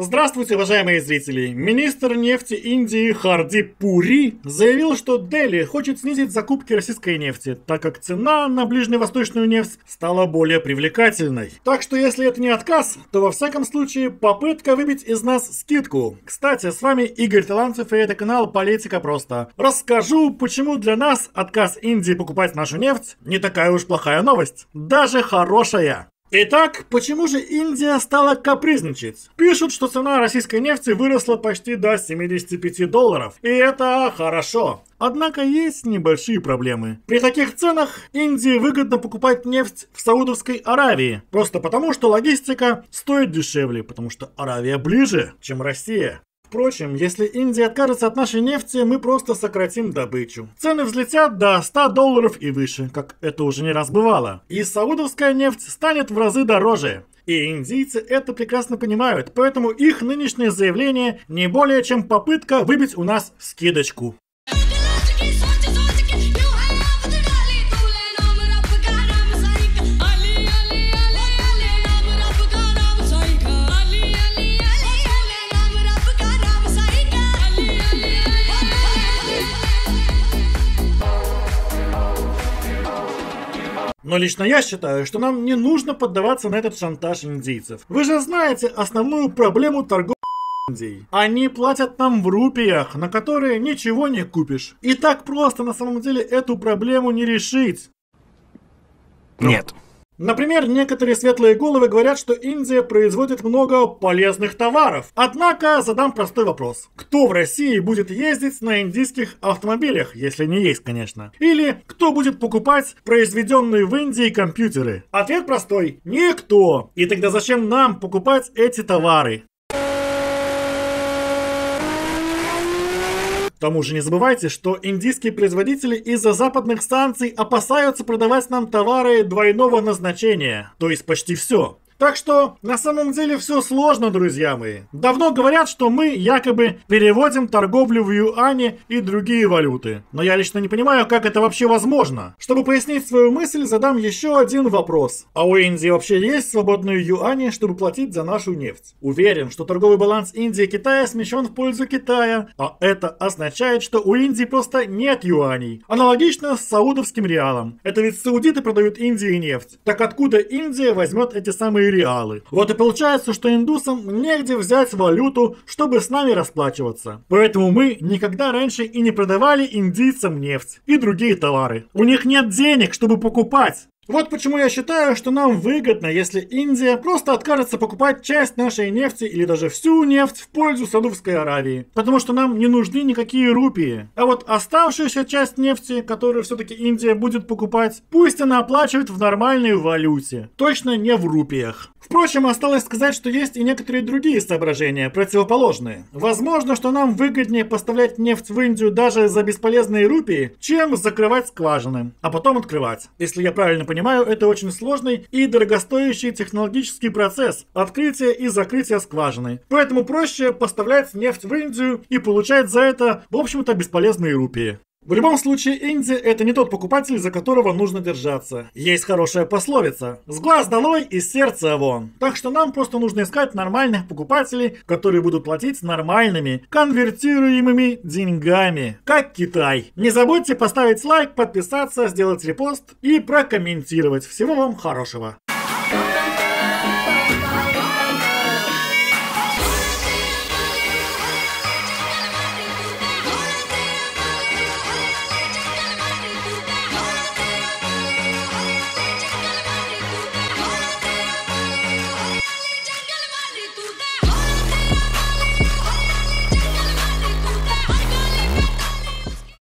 Здравствуйте, уважаемые зрители! Министр нефти Индии Харди Пури заявил, что Дели хочет снизить закупки российской нефти, так как цена на ближневосточную нефть стала более привлекательной. Так что если это не отказ, то во всяком случае попытка выбить из нас скидку. Кстати, с вами Игорь Талантов и это канал Политика Просто. Расскажу, почему для нас отказ Индии покупать нашу нефть не такая уж плохая новость. Даже хорошая. Итак, почему же Индия стала капризничать? Пишут, что цена российской нефти выросла почти до 75 долларов. И это хорошо. Однако есть небольшие проблемы. При таких ценах Индии выгодно покупать нефть в Саудовской Аравии. Просто потому, что логистика стоит дешевле, потому что Аравия ближе, чем Россия. Впрочем, если Индия откажется от нашей нефти, мы просто сократим добычу. Цены взлетят до 100 долларов и выше, как это уже не раз бывало. И саудовская нефть станет в разы дороже. И индийцы это прекрасно понимают, поэтому их нынешнее заявление не более чем попытка выбить у нас скидочку. Но лично я считаю, что нам не нужно поддаваться на этот шантаж индийцев. Вы же знаете основную проблему торговли Индией. Они платят нам в рупиях, на которые ничего не купишь. И так просто на самом деле эту проблему не решить. Нет. Например, некоторые светлые головы говорят, что Индия производит много полезных товаров. Однако задам простой вопрос. Кто в России будет ездить на индийских автомобилях, если не есть, конечно? Или кто будет покупать произведенные в Индии компьютеры? Ответ простой. Никто. И тогда зачем нам покупать эти товары? К тому же не забывайте, что индийские производители из-за западных санкций опасаются продавать нам товары двойного назначения, то есть почти все. Так что на самом деле все сложно, друзья мои. Давно говорят, что мы якобы переводим торговлю в юане и другие валюты. Но я лично не понимаю, как это вообще возможно. Чтобы пояснить свою мысль, задам еще один вопрос. А у Индии вообще есть свободные юани, чтобы платить за нашу нефть? Уверен, что торговый баланс Индии и Китая смещен в пользу Китая. А это означает, что у Индии просто нет юаней. Аналогично с саудовским реалом. Это ведь саудиты продают Индии нефть. Так откуда Индия возьмет эти самые реалы. Вот и получается, что индусам негде взять валюту, чтобы с нами расплачиваться. Поэтому мы никогда раньше и не продавали индийцам нефть и другие товары. У них нет денег, чтобы покупать. Вот почему я считаю, что нам выгодно, если Индия просто откажется покупать часть нашей нефти или даже всю нефть в пользу Саудовской Аравии. Потому что нам не нужны никакие рупии. А вот оставшуюся часть нефти, которую все-таки Индия будет покупать, пусть она оплачивает в нормальной валюте. Точно не в рупиях. Впрочем, осталось сказать, что есть и некоторые другие соображения, противоположные. Возможно, что нам выгоднее поставлять нефть в Индию даже за бесполезные рупии, чем закрывать скважины, а потом открывать. Если я правильно понимаю, это очень сложный и дорогостоящий технологический процесс открытия и закрытия скважины. Поэтому проще поставлять нефть в Индию и получать за это, в общем-то, бесполезные рупии. В любом случае, Индия это не тот покупатель, за которого нужно держаться. Есть хорошая пословица. С глаз долой и сердца вон. Так что нам просто нужно искать нормальных покупателей, которые будут платить нормальными, конвертируемыми деньгами. Как Китай. Не забудьте поставить лайк, подписаться, сделать репост и прокомментировать. Всего вам хорошего.